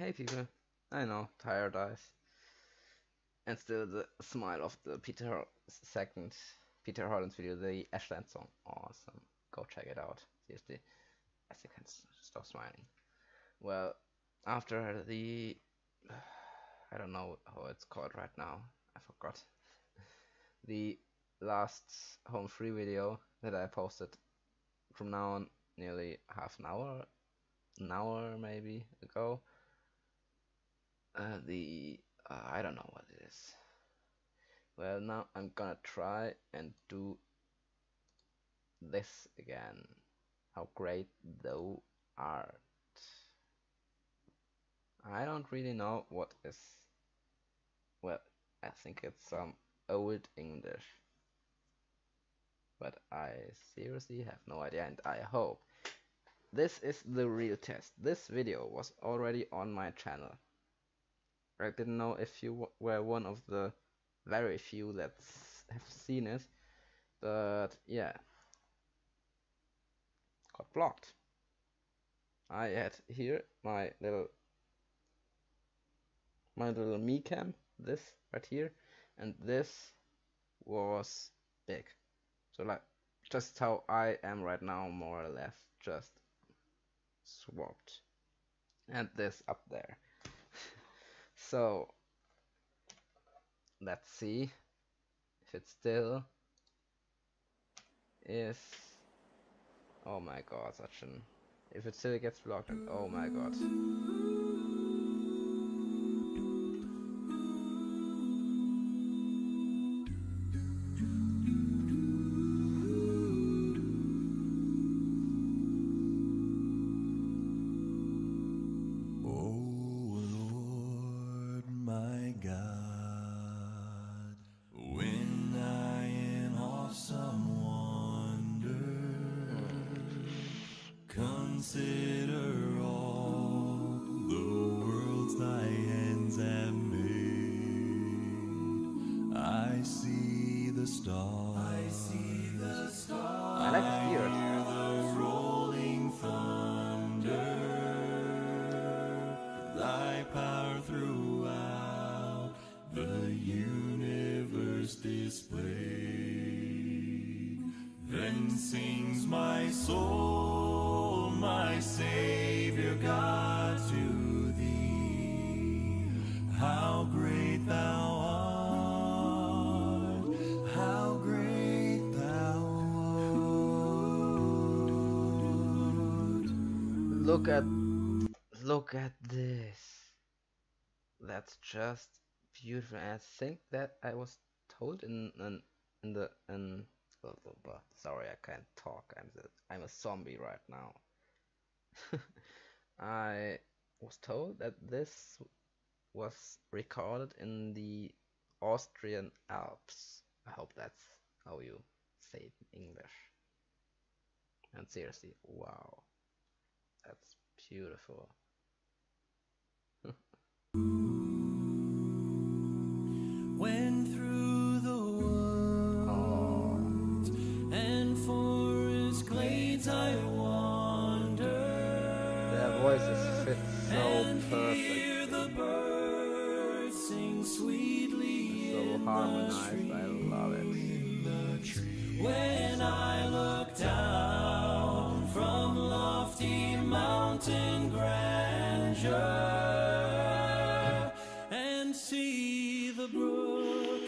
Hey people, I know, tired eyes. And still the smile of the Peter second Peter Hollens video, the Ashland song. Awesome. Go check it out. Seriously. I think I can stop smiling. Well, after the I don't know how it's called right now. I forgot. The last home free video that I posted from now on nearly half an hour an hour maybe ago uh, the uh, I don't know what it is. Well now I'm gonna try and do this again. How great thou art. I don't really know what is well I think it's some old English. But I seriously have no idea and I hope this is the real test. This video was already on my channel I didn't know if you were one of the very few that have seen it, but yeah, got blocked. I had here my little my little me cam, this right here, and this was big. So like just how I am right now, more or less, just swapped. And this up there. So let's see if it still is oh my god such an if it still gets blocked oh my god Consider all the worlds thy hands have made. I see the stars. I see Sings my soul, my Savior God, to thee. How great thou art, how great thou art. look at look at this that's just beautiful I think that I was told in in, in the in blah, blah, blah. sorry I can't talk. I'm the, I'm a zombie right now. I was told that this was recorded in the Austrian Alps. I hope that's how you say it in English. And seriously wow. That's beautiful. Their voices fit so and perfect, hear the birds sing sweetly so in harmonized. I love it. When I look down from lofty mountain grandeur and see the brook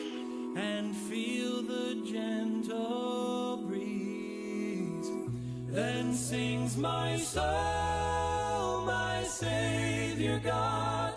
and feel the gentle breeze, then sings my soul,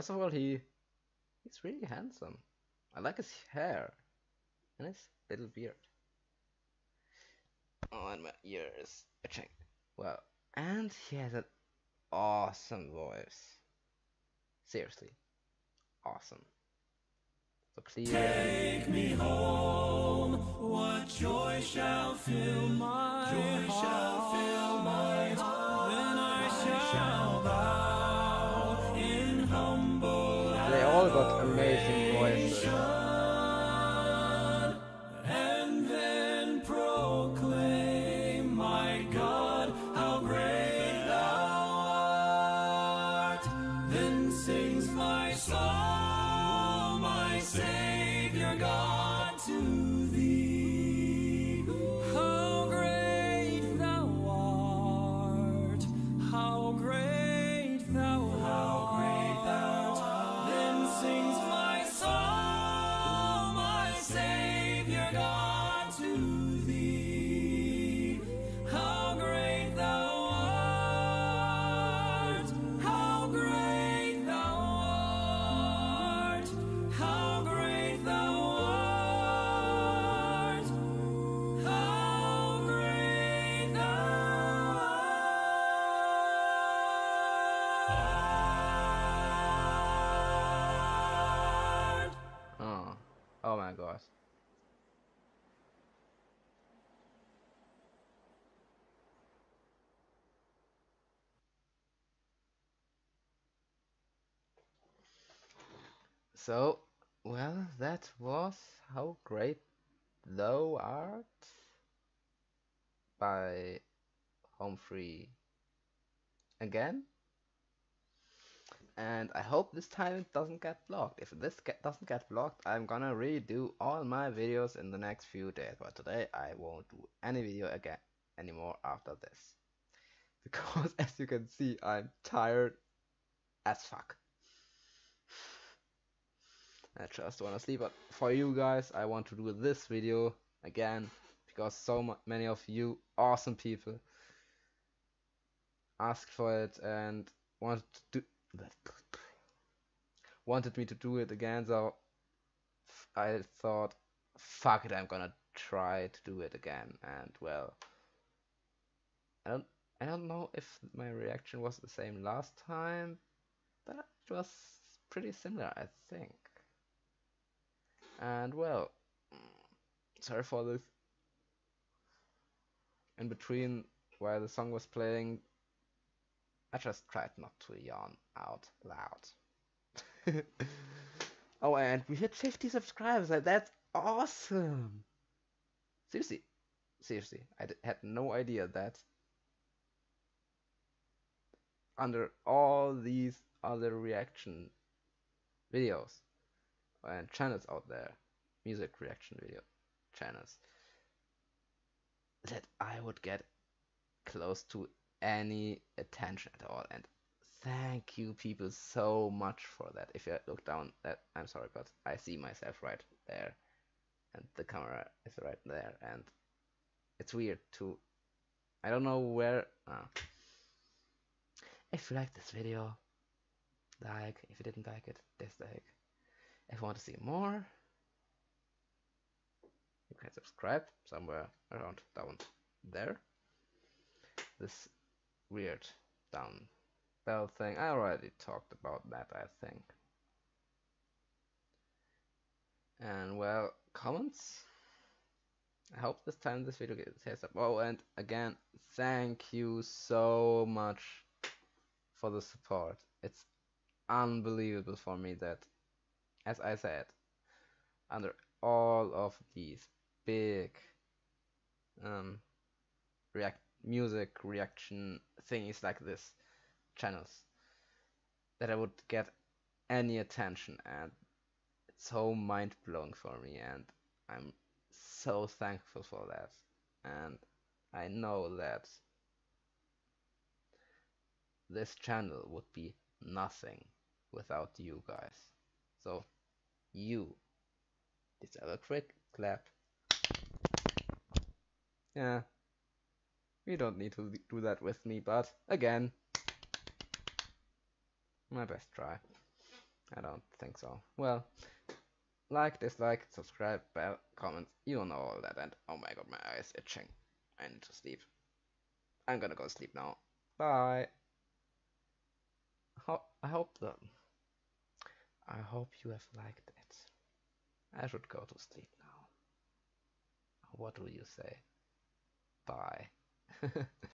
First of all, he he's really handsome. I like his hair and his little beard. Oh, and my ear is itching. Well, and he has an awesome voice. Seriously, awesome. So clear. Take me home. What joy shall fill my joy heart? Got amazing voices. and then proclaim, my God, how great Thou art. Then sings my soul, So, well, that was How Great Thou Art by Home Free again. And I hope this time it doesn't get blocked. If this get, doesn't get blocked, I'm gonna redo all my videos in the next few days. But today I won't do any video again anymore after this. Because as you can see, I'm tired as fuck. I just wanna sleep. But for you guys, I want to do this video again because so many of you awesome people asked for it and wanted to do wanted me to do it again. So I thought, fuck it, I'm gonna try to do it again. And well, I don't I don't know if my reaction was the same last time, but it was pretty similar, I think. And well, sorry for this. In between, while the song was playing, I just tried not to yawn out loud. oh, and we hit 50 subscribers. like, That's awesome. Seriously, seriously, I had no idea that under all these other reaction videos and channels out there, music reaction video channels, that I would get close to any attention at all. And thank you, people, so much for that. If you look down, that I'm sorry, but I see myself right there, and the camera is right there, and it's weird to. I don't know where. ah. If you like this video, like. If you didn't like it, dislike. If you want to see more, you can subscribe somewhere around down there. This weird down bell thing, I already talked about that, I think. And well, comments. I hope this time this video gets up. Oh, and again, thank you so much for the support. It's unbelievable for me that, as I said, under all of these big um, react music reaction thingies like this channels, that I would get any attention, and it's so mind blowing for me, and I'm so thankful for that. And I know that this channel would be nothing without you guys. So, you this a quick clap. Yeah, you don't need to do that with me, but again, my best try. I don't think so. Well, like, dislike, subscribe, bell, comment, you know all that, and oh my god, my eyes itching. I need to sleep. I'm gonna go sleep now. Bye. I hope the I hope you have liked it. I should go to sleep now. What do you say? Bye.